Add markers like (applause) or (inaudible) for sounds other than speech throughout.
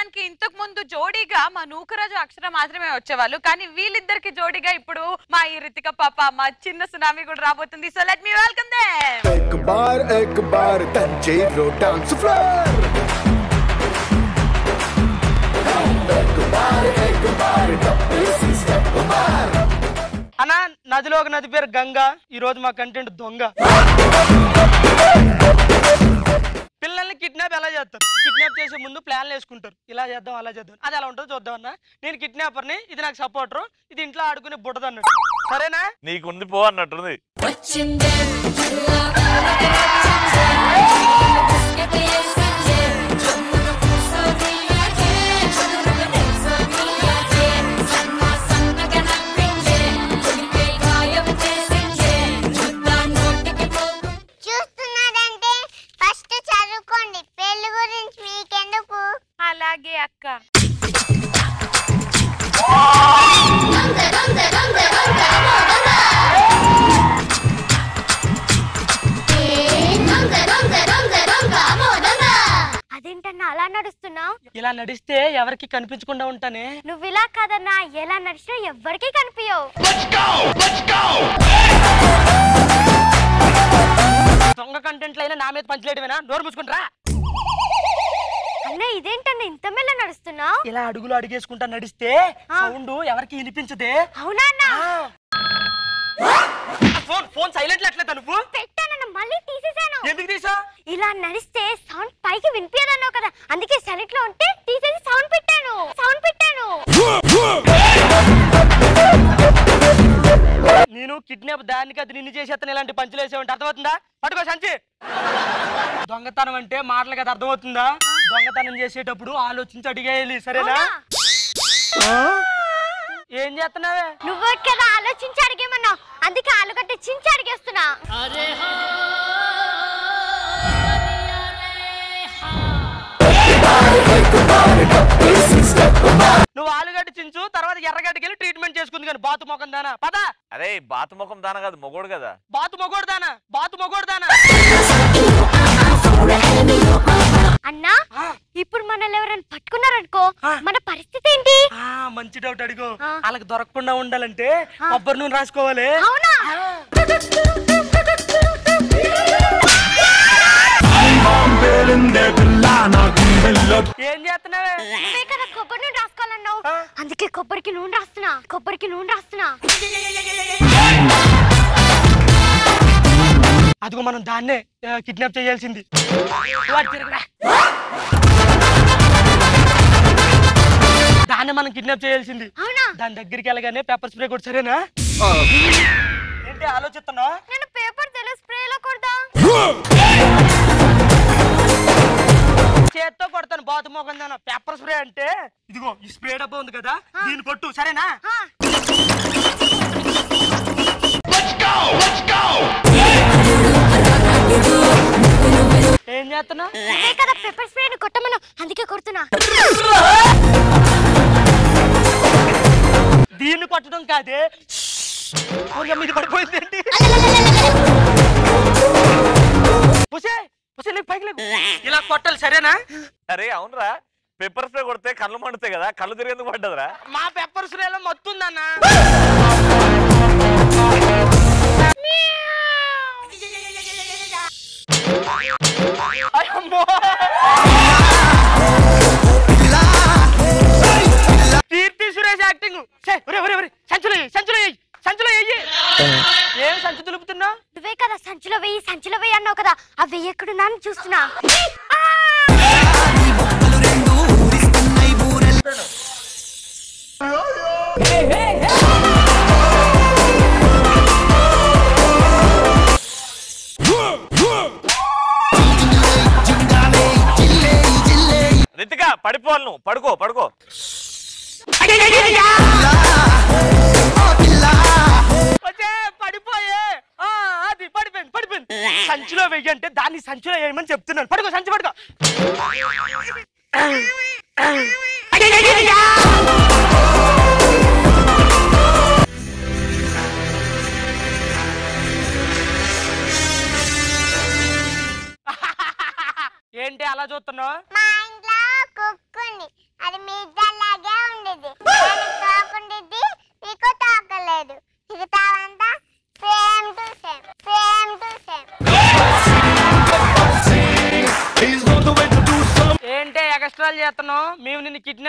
చూడడానికి ఇంతకు ముందు జోడీగా మా నూకరాజు అక్షర మాత్రమే వచ్చేవాళ్ళు. కానీ వీళ్ళిద్దరికి జోడీగా ఇప్పుడు మా ఈ రితిక పాప మా చిన్న సునామీ కూడా రాబోతుంది. సో లెట్ మీ వెల్కమ్ దే నదిలో ఒక నది పేరు గంగా. ఈ రోజు మా కంటెంట్ దొంగ. పిల్లల్ని కిడ్నాప్ ఎలా చేస్తారు కిడ్నాప్ చేసే ముందు ప్లాన్లు వేసుకుంటారు ఇలా చేద్దాం అలా చేద్దాం అది ఎలా ఉంటుందో చూద్దాం అన్న నేను కిడ్నాపర్ని ఇది నాకు సపోర్టర్ ఇది ఇంట్లో ఆడుకునే బుట్టదు అన్నట్టు సరేనా నీకుంది పో అన్నట్టుంది వచ్చిందే నడుస్తున్నావు ఇలా నడిస్తే ఎవరికి కనిపించకుండా ఉంటానే? నువ్వు ఇలా కాదన్నా ఎలా నడిచినా ఎవ్వరికీ కనిపించవు దొంగ కంటెంట్లు అయినా నా మీద పంచలేయడమేనా నోరు మూసుకుంటారా. అన్న ఇదేంటన్నా ఇంత మెల్ల నడుస్తున్నావు ఇలా అడుగులు అడిగేసుకుంటా నడిస్తే సౌండ్ ఎవరికి వినిపించదే? అవునా అన్న? ఫోన్ ఫోన్ సైలెంట్ ఎట్లేదా నువ్వు? మళ్ళీ తీసేసాను ఎందుకు తీసా? ఇలా నడిస్తే సౌండ్ పైకి వినిపించదన్నావు కదా. అందుకే సెలెక్ట్లో ఉంటే తీసేసి సౌండ్ పెట్టాను. సౌండ్ పెట్టాను. నేను కిడ్నాప్ దానికి అది నిన్ను చేసేస్తాను ఇలాంటి పంచులు వేసేవంటే అర్థమవుతుందా? పట్టుకో సంచి. దొంగతనం అంటే మాటలు కదా అర్థమవుతుందా? దొంగతనం చేసేటప్పుడు ఆలోచించి అడిగేయాలి సరేనా? ఏం చేస్తున్నావే? నువ్వు కదా ఆలోచించి అడిగేమన్నావు. అందుకే ఆలుగడ్డ చించి అడిగేస్తున్నా. నువ్వు ఆలుగడ్డ చించు తర్వాత ఎర్రగడ్డకి వెళ్ళి ట్రీట్మెంట్ చేసుకుంది కానీ బాతు మొఖం దానా? పద. అరే బాతు ముఖం దాన కాదు మొగోడు కదా. బాతు మొగోడు దానా? బాతు మొగోడు దానా? అన్నా ఇప్పుడు మనల్ని ఎవరైనా పట్టుకున్నారనుకో. మన పరిస్థితి ఏంటి? ఆ, మంచి డౌట్ అడుగు. వాళ్ళకి దొరకకుండా ఉండాలంటే కొబ్బరి నూనె రాసుకోవాలి. అవునా? ఏం చేస్తున్నావే? కదా కొబ్బరి నూనె రాసుకోవాలన్నావు. అందుకే కొబ్బరికి నూనె రాస్తున్నా కొబ్బరికి నూనె రాస్తున్నా. అదిగో మనం దాన్నే కిడ్నాప్ చేయాల్సింది. దాన్నే మనం కిడ్నాప్ చేయాల్సింది. అవునా? దాని దగ్గరికి వెళ్ళగానే పేపర్ స్ప్రే కొడు సరేనా? ఏంటి ఆలోచిస్తున్నావు? నేను పేపర్ తెలు స్ప్రేలో కొడదా చేత్తో కొడతాను బాతు మోగం దాన. పేపర్ స్ప్రే అంటే ఇదిగో ఈ స్ప్రే డబ్బా ఉంది కదా దీన్ని కొట్టు సరేనా. ఏం కదా పేపర్ స్ప్రేని కొట్టమను అందుకే కొడుతున్నా. దీన్ని కొట్టడం కాదే. ఊరికే మీద పుసే పైకి ఇలా కొట్టాలి సరేనా? అరే అవునరా. పెప్పర్ స్ప్రే కొడితే కళ్ళు మండుతాయి కదా కళ్ళు తిరిగేందుకు పడ్డదిరా. మా పెప్పర్ స్ప్రేలో మొత్తుందన్న. కీర్తి సురేష్ యాక్టింగ్ ఛే, ఒరే ఒరే ఒరే సంచులో సంచులో సంచులో ఎయ్యి ఏం సంచు దులుపుతున్నావు? నువ్వే కదా సంచిలో వెయ్యి సంచిలో వెయ్యి అన్నావు కదా. ఆ వెయ్యి ఎక్కడున్నా అని చూస్తున్నా. రితిక పడిపోవాలి నువ్వు పడుకో దాన్ని సంచిలో వేయమని చెప్తున్నాను. పడుకో సంచి పడుకో. ఏంటి అలా చూస్తున్నావు?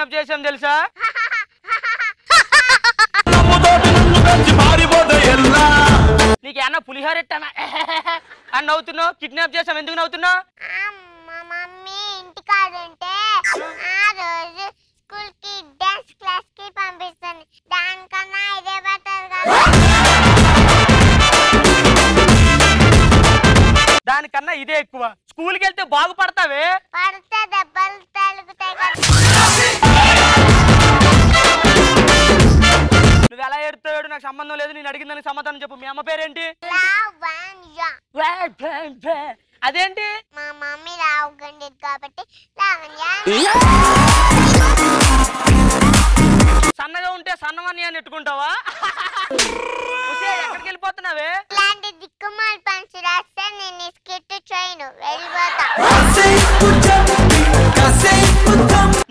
కిడ్నాప్ చేసాం తెలుసా? నీకేమన్నా పులిహోర ఎట్టానా అని నవ్వుతున్నావు? కిడ్నాప్ చేసాం ఎందుకు నవ్వుతున్నావు? మా మమ్మీ ఇంటికాడుంటే ఆ రోజు స్కూల్కి డాన్స్ క్లాస్కి పంపిస్తుంది దానికన్నా ఇదే బెటర్ కదా. దానికన్నా ఇదే ఎక్కువ. స్కూల్కి వెళ్తే బాగుపడతావే? పడితే దెబ్బలు తలుగుతాయి నాకు సంబంధం లేదు నేను అడిగిన దానికి సమాధానం చెప్పు. మీ అమ్మ పేరేంటి? అదేంటి? మా మమ్మీ రావుగండేది కాబట్టి సన్నగా ఉంటే సన్నమని అని ఎట్టుకుంటావా? ఎక్కడికి వెళ్ళిపోతున్నావే? ఇలాంటి దిక్కుమాల పంచి రాస్తే నేను స్కిట్ చేయను. వెళ్ళిపోతా.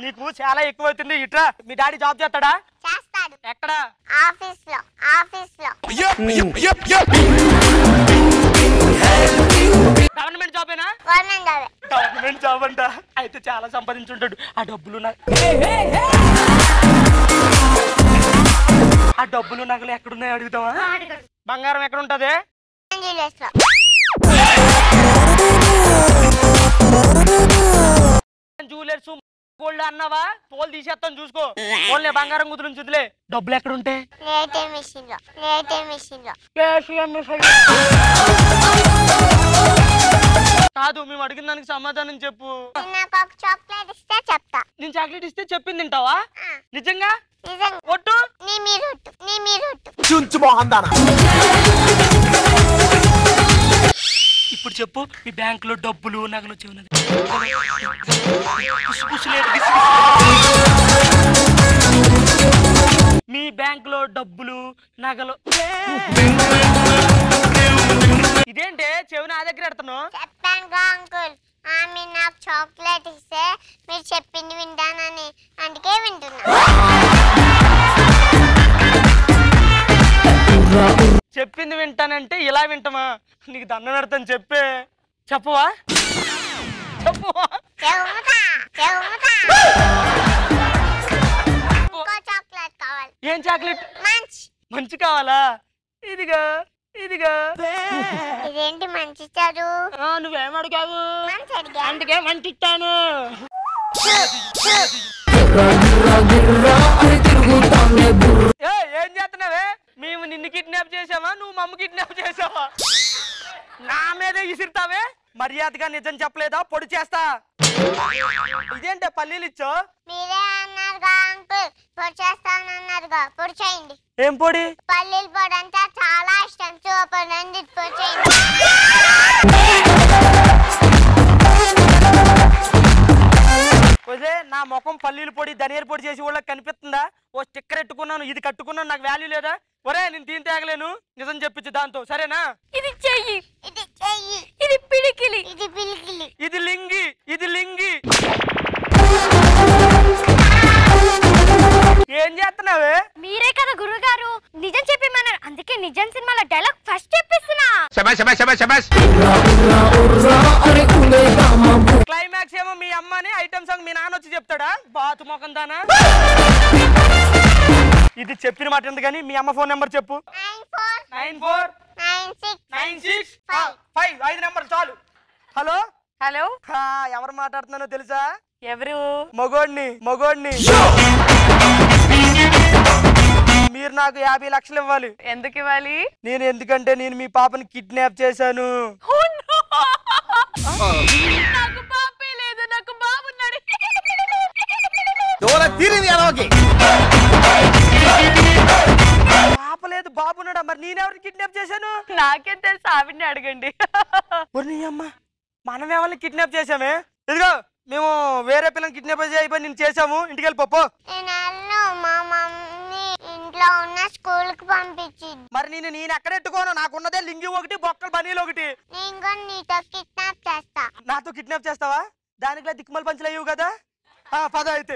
నీకు చాలా ఎక్కువ అవుతుంది ఇట్రా మీ డాడీ జాబ్ చేస్తాడా? చేస్తాడు ఎక్కడ? ఆఫీస్లో. ఆఫీస్లో గవర్నమెంట్ జాబేనా గవర్నమెంట్ అవే గవర్నమెంట్ జాబ్. అంట. అయితే చాలా సంపాదించుంటాడు. ఆ డబ్బులు నాకు ఆ డబ్బులు నగలు ఎక్కడున్నాయో అడుగుతావా? బంగారం ఎక్కడ ఉంటది జ్యువెలర్స్ గోల్డ్ అన్నావా? తోలు తీసేస్తాను చూసుకో. ఓన్లే బంగారం కుదురు చుదిలే డబ్బులు ఎక్కడ ఉంటాయి నేటే మిషన్లో నేటే మిషన్లో కాదు మేము అడిగిన దానికి సమాధానం చెప్పు. చాక్లెట్ ఇస్తే చెప్తా. నేను చాక్లెట్ ఇస్తే చెప్పింది తింటావా నిజంగా? ఒట్టు? నీ నీ మీరొట్టు ఇప్పుడు చెప్పు మీ బ్యాంక్లో డబ్బులు నగలు వచ్చి ఉన్నది. మీ బ్యాంక్లో డబ్బులు నగలు ఇదేంటే చెవి నా దగ్గర ఎడుతున్నావు చెప్పానుగా అంకుల్. ఆమె నాకు చాక్లెట్ ఇస్తే మీరు చెప్పింది వింటానని. అందుకే వింటున్నా. చెప్పింది వింటానంటే ఇలా వింటామా? నీకు దండం పెడతాను చెప్పే. చెప్పవా? ఏం చాక్లెట్? మంచి. మంచి కావాలా? ఇదిగా ఇదిగా. ఇదేంటి మంచి ఆ, నువ్వేం అడిగావు? మంచి అడిగా. అందుకే మంచి ఇచ్చాను. ఏం చేస్తున్నావే? మేము నిన్ను కిడ్నాప్ చేసావా నువ్వు మమ్మ కిడ్నాప్ చేసావా నా మీదే విసిరుతావే మర్యాదగా నిజం చెప్పలేదా? పొడి చేస్తా. ఇదేంటే పల్లీలు ఇచ్చో? మీరే అన్నారుగా అంకుల్. పొడి చేస్తానన్నారుగా పొడి చేయండి. ఏం పొడి? పల్లీల పొడి అంటే చాలా ఇష్టం. సూపర్ నంది పొడి చేయండి. ఒరే నా ముఖం పల్లీలు పొడి ధనియాల పొడి చేసి వాళ్ళకి కనిపిస్తుందా? ఓ స్టిక్కర్ ఎట్టుకున్నాను ఇది కట్టుకున్నాను నాకు వాల్యూ లేదా? ఒరే నేను దీని తేగలేను. నిజం చెప్పించు దాంతో సరేనా? ఇది చెయ్యి. ఇది చెయ్యి. ఇది పిడికిలి. ఇది పిలికిలి ఇది లింగి ఇది లింగి. ఏం చేస్తున్నావే? మీరే కదా గురుగారు. నిజం చెప్పమన్నారు అందుకే నిజం సినిమాలో డైలాగ్ ఫస్ట్ చెప్పిస్తున్నా. క్లైమాక్స్ సాంగ్ మీ నాన్న వచ్చి చెప్తాడా? బాతు మొఖం దానా? ఇది చెప్పిన మాట ఉంది కానీ మీ అమ్మ ఫోన్ నెంబర్ చెప్పు. Nine four. Nine six. Five. ఐదు నెంబర్ చాలు. హలో? హలో? ఎవరు మాట్లాడుతున్నానో తెలుసా? ఎవరు? మగోడిని మగోడిని. మీరు నాకు యాభై లక్షలు ఇవ్వాలి. ఎందుకు ఇవ్వాలి? నేను ఎందుకంటే నేను మీ పాపని కిడ్నాప్ చేశాను. పాప లేదు బాబున్నాడా మరి నేనెవరిని కిడ్నాప్ చేశాను? నాకేం తెలుసు ఆవిడ్ని అడగండి. (laughs) నీ అమ్మ మనం ఎవరిని కిడ్నాప్ చేశామే? ఇదిగో మేము వేరే పిల్లని కిడ్నాప్ అయిపోయి నేను చేసాము ఇంటికి వెళ్ళిపో నేను వెళ్ళను మా మమ్మీ ఇంట్లో ఉన్న స్కూల్కి పంపించింది. మరి నేను నేను ఎక్కడెట్టుకోను నాకున్నదే లింగి ఒకటి బొక్కలు బనీలు ఒకటి. నేను నీతో కిడ్నాప్ చేస్తా. నాతో కిడ్నాప్ చేస్తావా? దానికి దిక్కుమల పంచులు అయ్యవు కదా? పద అయితే.